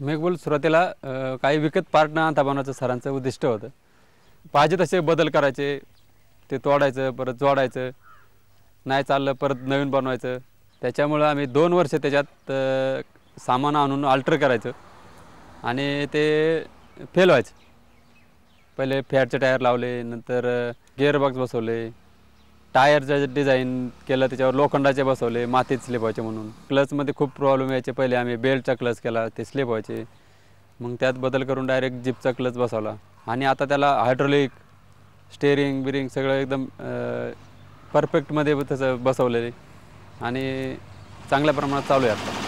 मेघबूल सुरुवातीला काही विकत पार्ट न आणता बनवायचं सरांचं उद्दिष्ट होतं. पाहिजे तसे बदल करायचे ते तोडायचं परत जोडायचं नाही चाललं परत नवीन बनवायचं. त्याच्यामुळं आम्ही दोन वर्ष त्याच्यात सामान आणून अल्टर करायचं. आणि ते फेल व्हायचं. पहिले फॅटचे टायर लावले नंतर गेअरबॉक्स बसवले. टायरचं डिझाईन केलं त्याच्यावर लोखंडाचे बसवले मातीत स्लिप व्हायचे म्हणून. क्लचमध्ये खूप प्रॉब्लेम यायचे. पहिले आम्ही बेल्टचा क्लच केला ते स्लिप व्हायचे. मग त्यात बदल करून डायरेक्ट जिपचा क्लच बसवला. आणि आता त्याला हायड्रोलिक स्टेअरिंग बिरिंग सगळं एकदम परफेक्टमध्ये तसं बसवलेले. आणि चांगल्या प्रमाणात चालू आहे आता.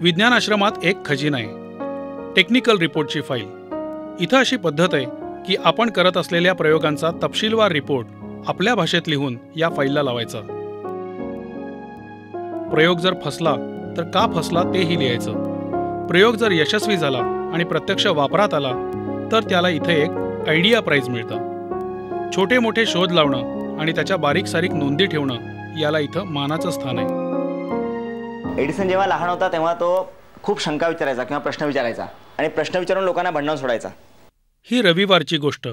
विज्ञान आश्रमात एक खजिना आहे. टेक्निकल रिपोर्टची फाईल. इथं अशी पद्धत आहे की आपण करत असलेल्या प्रयोगांचा तपशीलवार रिपोर्ट आपल्या भाषेत लिहून या फाईलला लावायचा. प्रयोग जर फसला तर का फसला तेही लिहायचं. प्रयोग जर यशस्वी झाला आणि प्रत्यक्ष वापरात आला तर त्याला इथे एक आयडिया प्राईज मिळतं. छोटे मोठे शोध लावणं आणि त्याच्या बारीक सारीक नोंदी ठेवणं याला इथं मानाचं स्थान आहे. एडिसन जेव्हा लहान होता तेव्हा तो खूप शंका विचारायचा किंवा प्रश्न विचारायचा. आणि प्रश्न विचारून लोकांना भांडण सोडायचा. ही रविवारची गोष्ट.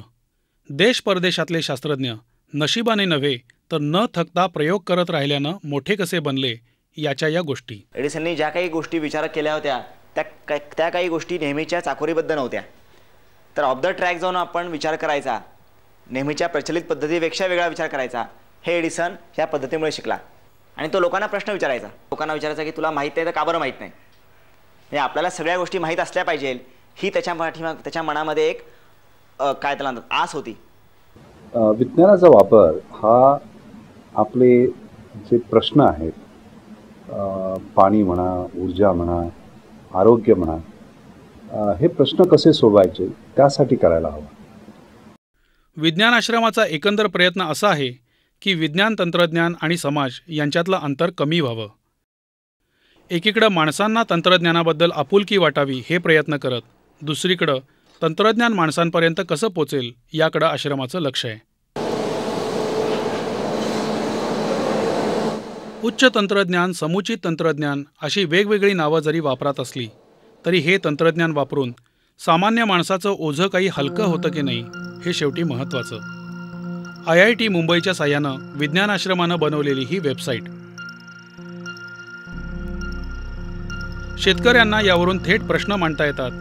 देश परदेशातले शास्त्रज्ञ नशिबाने नव्हे तर न थकता प्रयोग करत राहिल्यानं मोठे कसे बनले याच्या या गोष्टी. एडिसननी ज्या काही गोष्टी विचार केल्या होत्या त्या त्या काही गोष्टी नेहमीच्या चाकोरीबद्ध नव्हत्या. तर ऑफ द ट्रॅक जाऊन आपण विचार करायचा. नेहमीच्या प्रचलित पद्धतीपेक्षा वेगळा विचार करायचा. हे एडिसन ह्या पद्धतीमुळे शिकला. आणि तो लोकांना प्रश्न विचारायचा. लोकांना विचारायचा की तुला माहीत नाही तर का बरं माहीत नाही? म्हणजे आपल्याला सगळ्या गोष्टी माहीत असल्या पाहिजे. ही त्याच्या पाठीमाग त्याच्या मनामध्ये एक काय त्याला म्हणतात आस होती. विज्ञानाचा वापर हा आपले जे प्रश्न आहेत पाणी म्हणा ऊर्जा म्हणा आरोग्य म्हणा हे प्रश्न कसे सोडवायचे त्यासाठी करायला हवा. विज्ञान आश्रमाचा एकंदर प्रयत्न असा आहे की विज्ञान तंत्रज्ञान आणि समाज यांच्यातलं अंतर कमी व्हावं. एकीकडं माणसांना तंत्रज्ञानाबद्दल आपुलकी वाटावी हे प्रयत्न करत दुसरीकडं तंत्रज्ञान माणसांपर्यंत कसं पोचेल याकडं आश्रमाचं लक्ष आहे. उच्च तंत्रज्ञान समुचित तंत्रज्ञान अशी वेगवेगळी नावं जरी वापरात असली तरी हे तंत्रज्ञान वापरून सामान्य माणसाचं ओझं काही हलकं होतं की नाही हे शेवटी महत्त्वाचं. आय आय टी मुंबईच्या साह्यानं विज्ञान आश्रमानं बनवलेली ही वेबसाईट शेतकऱ्यांना यावरून थेट प्रश्न मांडता येतात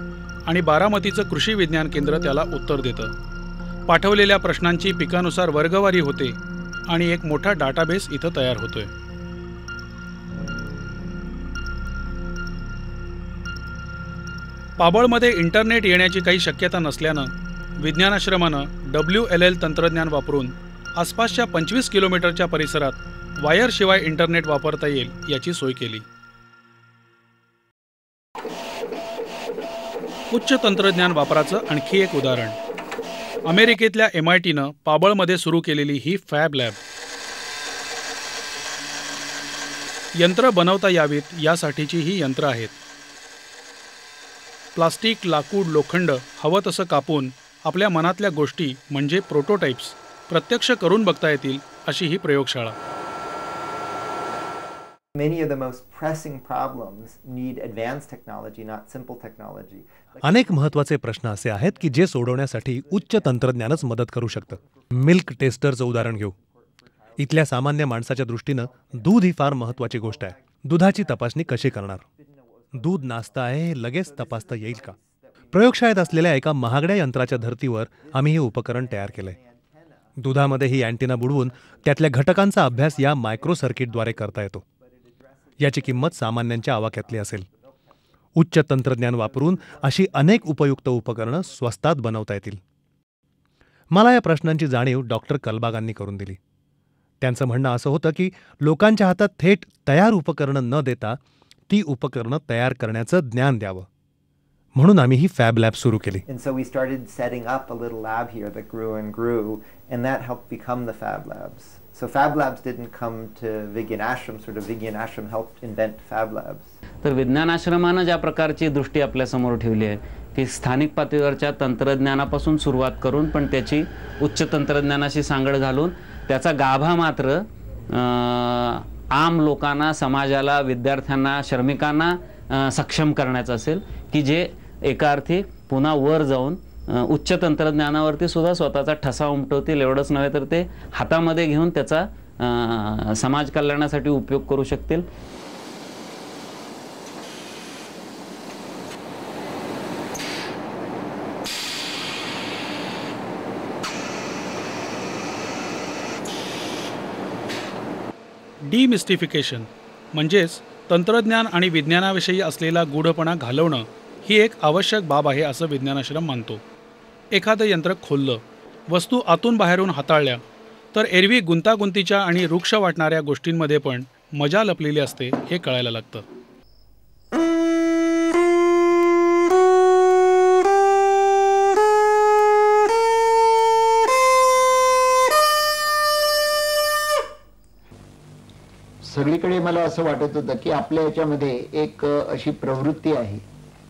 आणि बारामतीचं कृषी विज्ञान केंद्र त्याला उत्तर देतं. पाठवलेल्या प्रश्नांची पिकानुसार वर्गवारी होते आणि एक मोठा डाटाबेस इथं तयार होतोय. पाबळमध्ये इंटरनेट येण्याची काही शक्यता नसल्यानं विज्ञानाश्रमानं डब्ल्यू एल एल तंत्रज्ञान वापरून आसपासच्या पंचवीस किलोमीटरच्या परिसरात वायरशिवाय इंटरनेट वापरता येईल याची सोय केली. उच्च तंत्रज्ञान वापराचं आणखी एक उदाहरण. अमेरिकेतल्या एम आय टीनं पाबळमध्ये सुरू केलेली ही फॅब लॅब. यंत्र बनवता यावीत यासाठीची ही यंत्र आहेत. प्लास्टिक लाकूड लोखंड हवं तसं कापून आपल्या मनातल्या गोष्टी म्हणजे प्रोटोटाईप्स प्रत्यक्ष करून बघता येतील अशी ही प्रयोगशाळा. अनेक महत्त्वाचे प्रश्न असे आहेत की जे सोडवण्यासाठी उच्च तंत्रज्ञानच मदत करू शकतं. मिल्क टेस्टरचं उदाहरण घेऊ. इथल्या सामान्य माणसाच्या दृष्टीनं दूध ही फार महत्वाची गोष्ट आहे. दुधाची तपासणी कशी करणार? दूध नास्त आहे हे लगेच तपासता येईल का? प्रयोगशाळेत असलेल्या एका महागड्या यंत्राच्या धर्तीवर आम्ही हे उपकरण तयार केलंय. दुधामध्ये ही अँटिना बुडवून त्यातल्या घटकांचा अभ्यास या मायक्रो सर्किटद्वारे करता येतो. याची किंमत सामान्यांच्या आवाक्यातली असेल. उच्च तंत्रज्ञान वापरून अशी अनेक उपयुक्त उपकरणं स्वस्तात बनवता येतील. मला या प्रश्नांची जाणीव डॉक्टर कलबागांनी करून दिली. त्यांचं म्हणणं असं होतं की लोकांच्या हातात थेट तयार उपकरणं न देता ती उपकरणं तयार करण्याचं ज्ञान द्यावं. म्हणून आम्ही ही फॅब लॅब सुरू केली. And so grew grew, that helped become the Fab Labs. So Fab Labs didn't come to Vigyan Ashram, sort of Vigyan Ashram helped invent Fab Labs. तर विज्ञान आश्रमानं ज्या प्रकारची दृष्टी आपल्यासमोर ठेवली आहे की स्थानिक पातळीवरच्या तंत्रज्ञानापासून सुरुवात करून पण त्याची उच्च तंत्रज्ञानाशी सांगड घालून त्याचा गाभा मात्र आम लोकांना समाजाला विद्यार्थ्यांना श्रमिकांना सक्षम करण्याचं असेल की जे एका अर्थी पुन्हा वर जाऊन उच्च तंत्रज्ञानावरती सुद्धा स्वतःचा ठसा उमटवतील एवढंच नव्हे तर ते हातामध्ये घेऊन त्याचा समाज कल्याणासाठी उपयोग करू शकतील. डिमिस्टिफिकेशन म्हणजेच तंत्रज्ञान आणि विज्ञानाविषयी असलेला गूढपणा घालवणं ही एक आवश्यक बाब आहे असं विज्ञानाश्रम मानतो एखादं यंत्र खोललं वस्तू आतून बाहेरून हाताळल्या तर एरवी गुंतागुंतीच्या आणि वृक्ष वाटणाऱ्या गोष्टींमध्ये पण मजा लपलेली असते हे कळायला लागतं. सगळीकडे मला असं वाटत होतं की आपल्या याच्यामध्ये एक अशी प्रवृत्ती आहे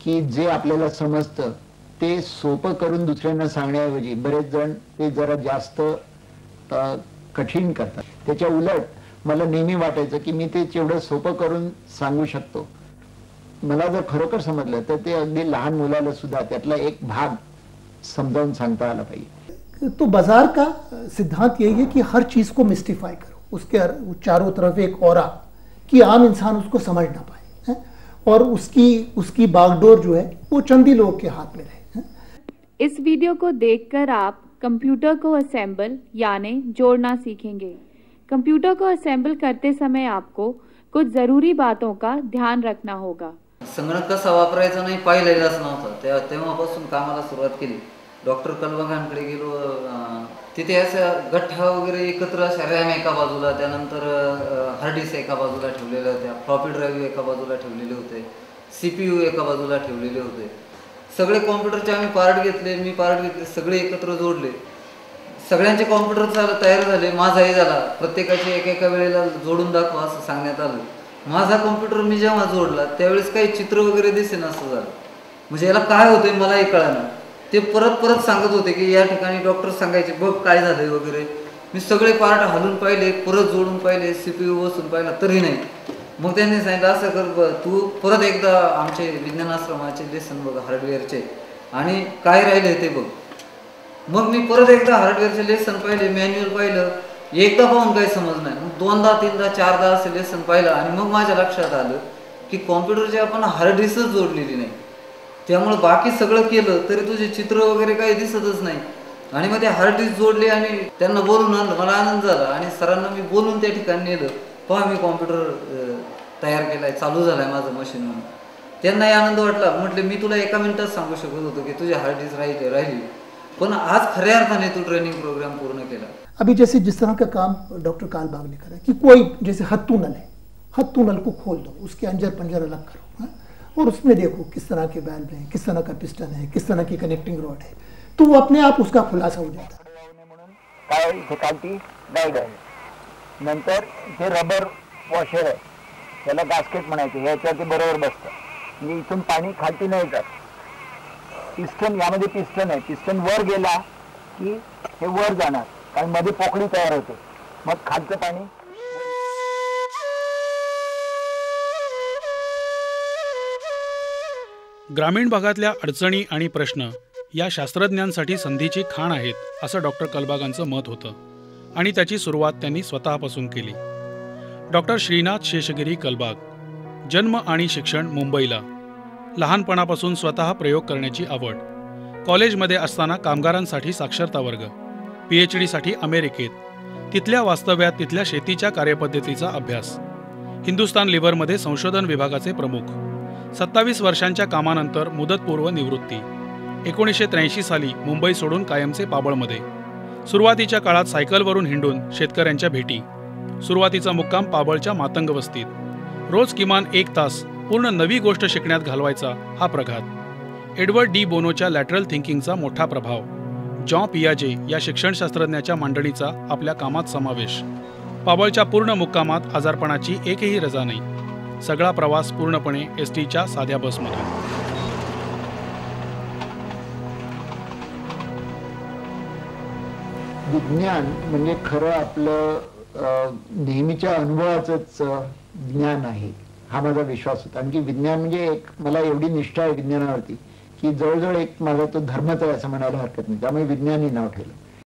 की जे आपल्याला समजतं ते सोपं करून दुसऱ्यांना सांगण्याऐवजी बरेच जण ते जरा जास्त करतात त्याच्या उलट मला नेहमी वाटायचं की मी ते जेवढं सोपं करून सांगू शकतो जर खरोखर समजलं, तर लहान मुलाला एक भाग समजावून सांगता आला पाहिजे तो बाज़ार का सिद्धांत यही है कि हर चीज़ को मिस्टिफाई करो उसके चारों तरफ़ एक और कि आम इंसान उसको समझ ना पाए, हैं? और उसकी उसकी बागडोर जो है, वो चंदी लोग के हाथ में रहे? इस वीडियो को देखकर आप कंप्यूटर को असेंबल यानी जोड़ना सीखेंगे। कंप्यूटर को असेंबल करते समय आपको कुछ ज़रूरी बातों का ध्यान रखना होगा। संगणक कसा वापरायचा नाही पाहिलेलाच नव्हता. तेव्हापासून कामाला सुरुवात केली. डॉक्टर कलबगांकडे गेलो तिथे असं गठ्ठा वगैरे एकत्र अशा रॅम एका बाजूला त्यानंतर हार्डिस्क एका बाजूला ठेवलेल्या होत्या फ्लॉपी ड्राईव्ह एका बाजूला ठेवलेले होते सी पी यू एका बाजूला ठेवलेले होते. सगळे कॉम्प्युटरचे आम्ही पार्ट घेतले मी पार्ट घेतले सगळे एकत्र जोडले. सगळ्यांचे कॉम्प्युटर तयार झाले माझाही झाला. प्रत्येकाचे एकेका वेळेला जोडून दाखवा असं सांगण्यात आलं. माझा कॉम्प्युटर मी जेव्हा जोडला त्यावेळेस काही चित्र वगैरे दिसेना असं झालं. म्हणजे याला काय होतंय मलाही कळालं ते परत परत सांगत होते की या ठिकाणी डॉक्टर सांगायचे बघ काय झालंय वगैरे. मी सगळे पार्ट हालून पाहिले परत जोडून पाहिले सीपीयू बसून पाहिला तरी नाही. मग त्यांनी सांगितलं असं कर तू परत एकदा आमचे विज्ञान आश्रमाचे लेसन बघ हार्डवेअरचे आणि काय राहिले ते बघ. मग मी परत एकदा हार्डवेअरचे लेसन पाहिले मॅन्युअल पाहिलं. एकदा पाहून काही समज नाही. मग दोनदा तीनदा चारदा असे लेसन पाहिलं आणि मग माझ्या लक्षात आलं की कॉम्प्युटरची आपण हार्ड डिस्कच जोडलेली नाही. त्यामुळे बाकी सगळं केलं तरी तुझे चित्र वगैरे काही दिसतच नाही. आणि मग ते हार्ड डिस्क जोडले आणि त्यांना बोलून आणलं. मला आनंद झाला आणि सरांना मी बोलून त्या ठिकाणी नेलं. पहा मी कॉम्प्युटर तयार केलाय चालू झालाय माझं मशीन म्हणून. त्यांनाही आनंद वाटला. म्हटले मी तुला एका मिनिटात सांगू शकत होतो की तुझी हार्ड डिस्क राहिली राहिली. पण आज खऱ्या अर्थाने तू ट्रेनिंग प्रोग्राम पूर्ण केला. अभी जैसे जिस तरह का काम डॉक्टर कालबाग ने करा कि कोई जैसे हत्तू नल है हत्तू नल को खोल दो उसके अंजर पंजर अलग करो हाँ? और उसमें देखो किस तरह के बैल्ब हैं किस तरह का पिस्टन है किस तरह की कनेक्टिंग रॉड है। तो वो अपने आप उसका खुलासा हो जाता है। नंतर हे रबर वॉशर आहे त्याला गास्केट म्हणायचे ह्याच्यावरती बरोबर बसतं. म्हणजे इथून पाणी खालती नाही जात. पिस्टन यामध्ये पिस्टन आहे. पिस्टन वर गेला की हे वर जाणार. कारण मध्ये पोकळी तयार होते. मग खालचं पाणी ग्रामीण भागातल्या अडचणी आणि प्रश्न या शास्त्रज्ञांसाठी संधीची खाण आहेत असं डॉक्टर कलबागांचं मत होतं. आणि त्याची सुरुवात त्यांनी स्वतःपासून केली. डॉक्टर श्रीनाथ शेषगिरी कलबाग जन्म आणि शिक्षण मुंबईला. लहानपणापासून स्वतः प्रयोग करण्याची आवड. कॉलेजमध्ये असताना कामगारांसाठी साक्षरता वर्ग पी एच डीसाठी अमेरिकेत. तिथल्या वास्तव्यात तिथल्या शेतीच्या कार्यपद्धतीचा अभ्यास. हिंदुस्तान लिव्हरमध्ये संशोधन विभागाचे प्रमुख. सत्तावीस वर्षांच्या कामानंतर मुदतपूर्व निवृत्ती. एकोणीसशे त्र्याऐंशी साली मुंबई सोडून कायमचे पाबळमध्ये. सुरुवातीच्या काळात सायकलवरून हिंडून शेतकऱ्यांच्या भेटी. सुरुवातीचा मुक्काम पाबळच्या मातंग वस्तीत. रोज किमान एक तास पूर्ण नवी गोष्ट शिकण्यात घालवायचा हा प्रघात. एडवर्ड डी बोनोच्या लॅटरल थिंकिंगचा मोठा प्रभाव. जॉ पियाजे या शिक्षणशास्त्रज्ञाच्या मांडणीचा आपल्या कामात समावेश. पाबळच्या पूर्ण मुक्कामात आजारपणाची एकही रजा नाही. सगळा प्रवास पूर्णपणे एस टीच्या साध्या बसमधून विज्ञान म्हणजे खरं आपलं नेहमीच्या अनुभवाचंच ज्ञान आहे. हा माझा विश्वास होता. आणखी विज्ञान म्हणजे एक मला एवढी निष्ठा आहे विज्ञानावरती की जवळजवळ एक माझा तो धर्मच आहे असं म्हणायला हरकत नाही. त्यामुळे विज्ञान नाव ठेवलं.